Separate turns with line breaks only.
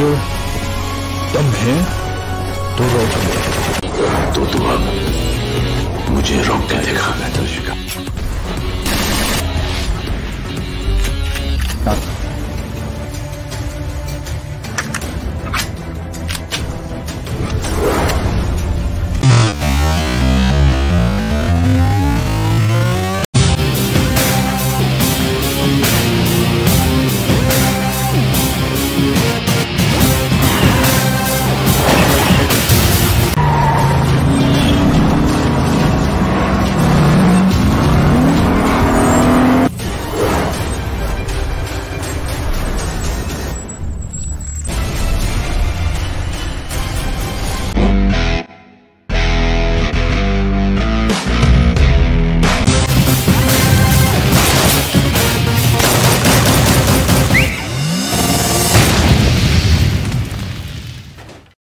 अगर तुम हैं तो रोक
तो तुम मुझे रोक के दिखा
मैं तुझे